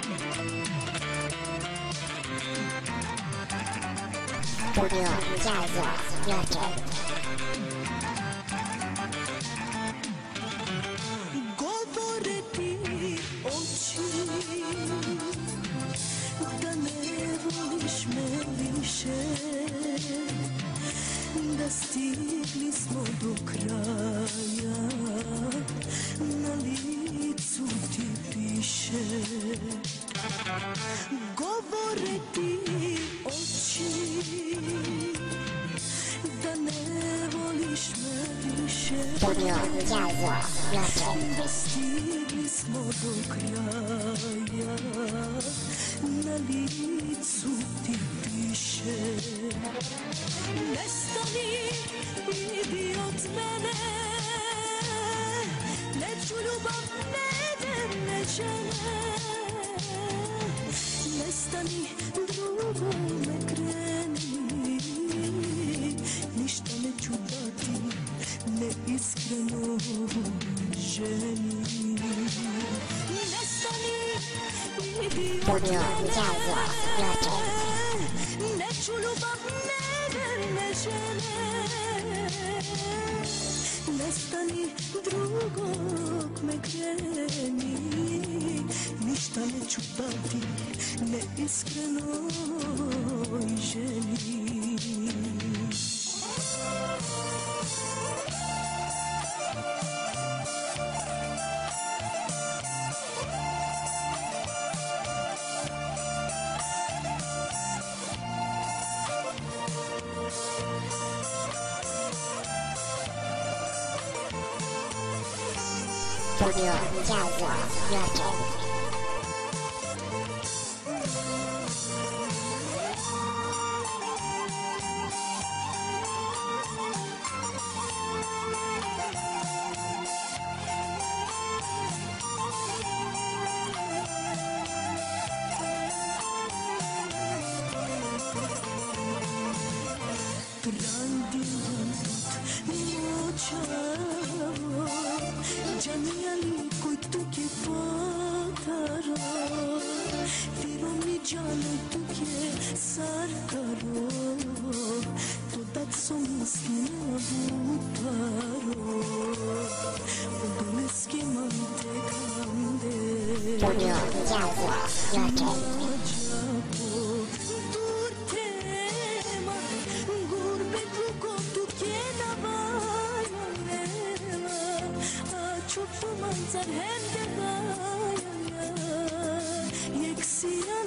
Studio Jazz London. Govore ti oči Da ne voliš me više Da stigli smo do kraja Govore ti oči Da ne voliš me više. Da stigli smo do kraja Na licu ti piše. Nestani, idi od mene. Neću ljubav, ne idem, neće me Nestani, drugo me kreni. Ništa neću dati neiskreno ženi. Nestani, idi od Studio Neću ljubav, žene. Nestani, drugog me kreni. Ništa neću dati Studio Jazz London. Gianni coi जाने तुझे sir करो तो तक सुमिस्किनारो मिस्किन देखा दे çok romantik hem de bayanlar. Yeksiyan.